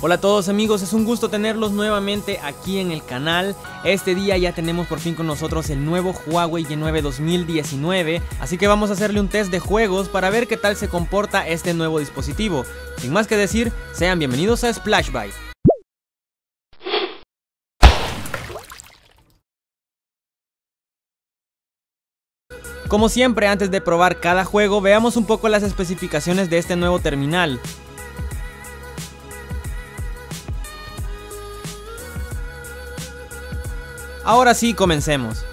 Hola a todos amigos, es un gusto tenerlos nuevamente aquí en el canal. Este día ya tenemos por fin con nosotros el nuevo Huawei Y9 2019, así que vamos a hacerle un test de juegos para ver qué tal se comporta este nuevo dispositivo. Sin más que decir, sean bienvenidos a Splash Como siempre, antes de probar cada juego, veamos un poco las especificaciones de este nuevo terminal. Ahora sí, comencemos.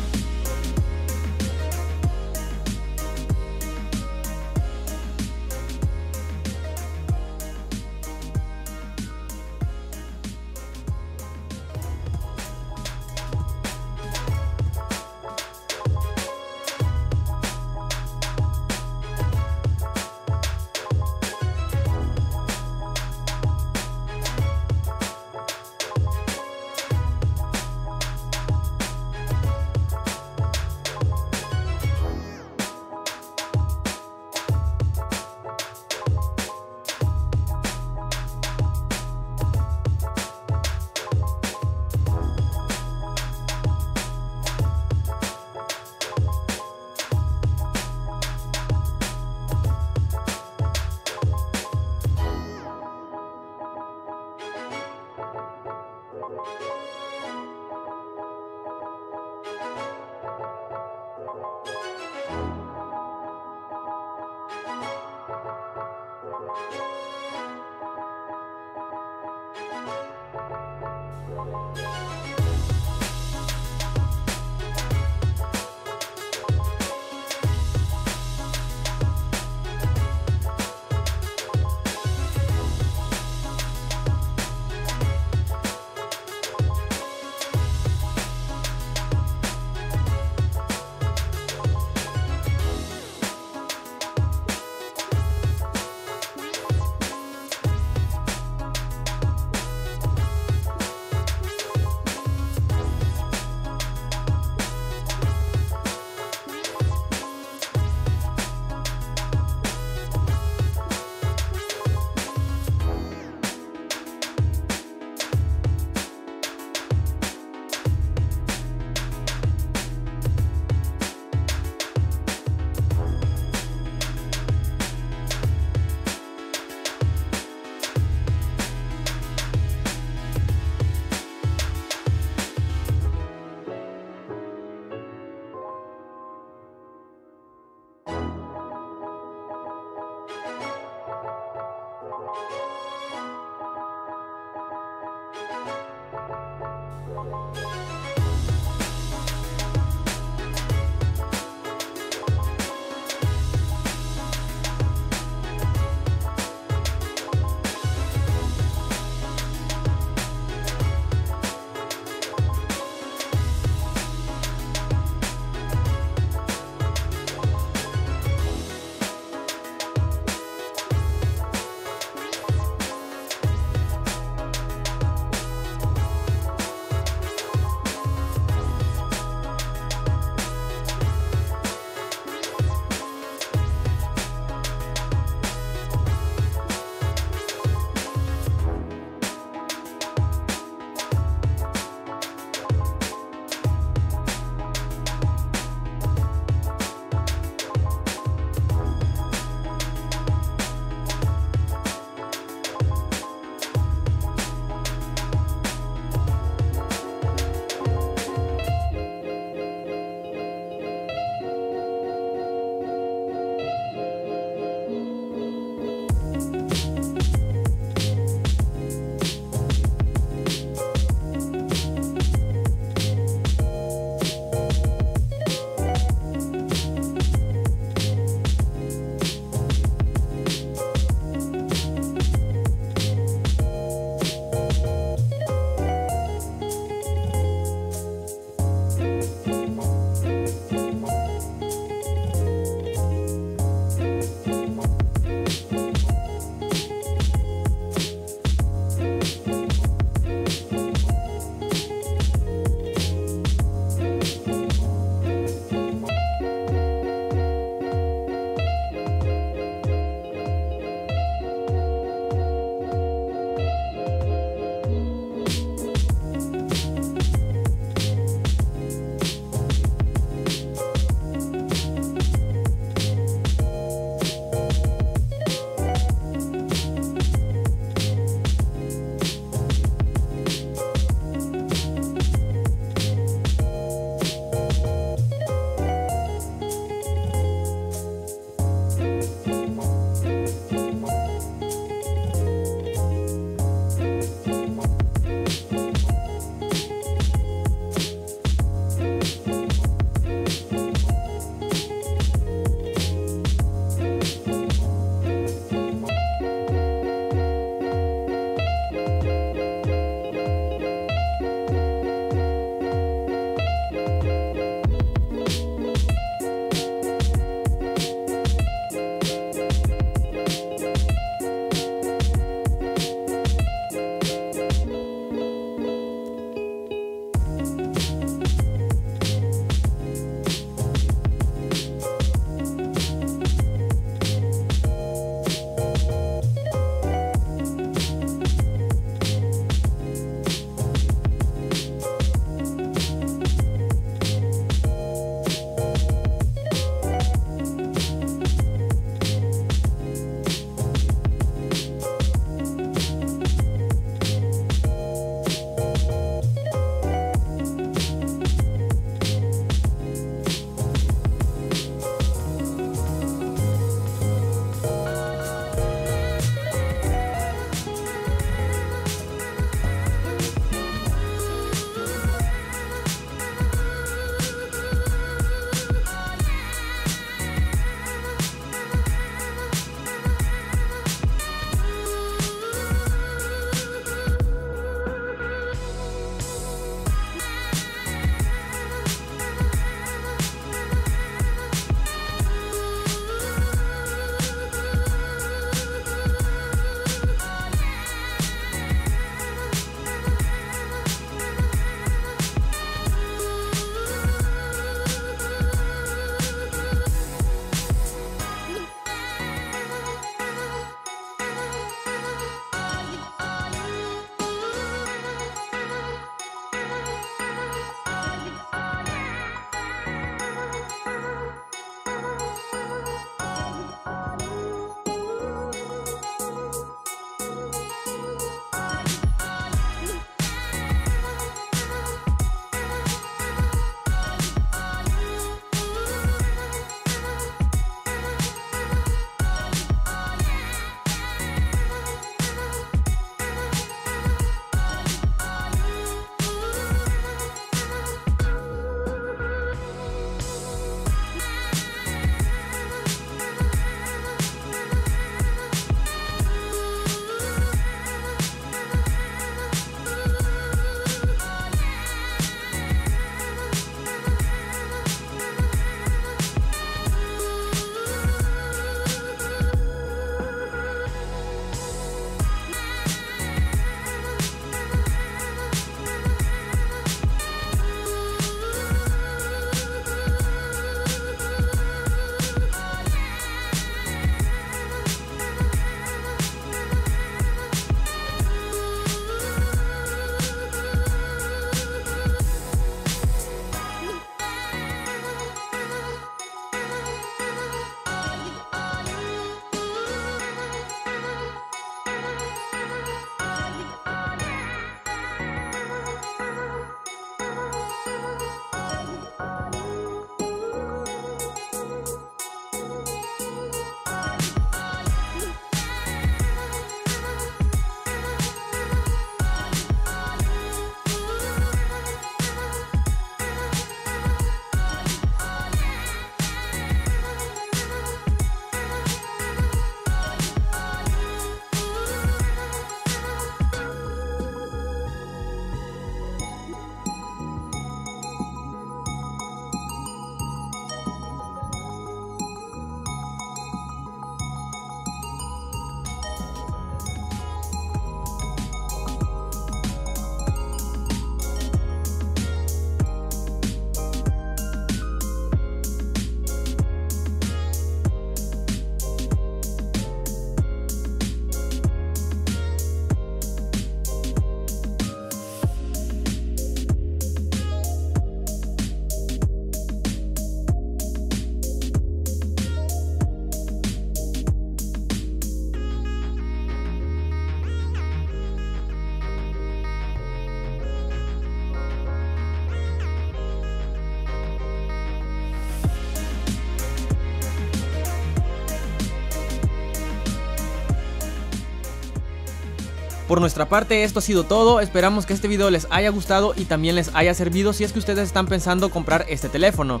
Por nuestra parte esto ha sido todo, esperamos que este video les haya gustado y también les haya servido si es que ustedes están pensando comprar este teléfono.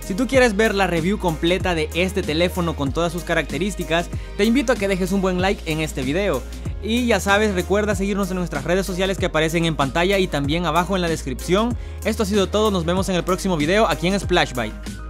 Si tú quieres ver la review completa de este teléfono con todas sus características, te invito a que dejes un buen like en este video. Y ya sabes, recuerda seguirnos en nuestras redes sociales que aparecen en pantalla y también abajo en la descripción. Esto ha sido todo, nos vemos en el próximo video aquí en Splashbite.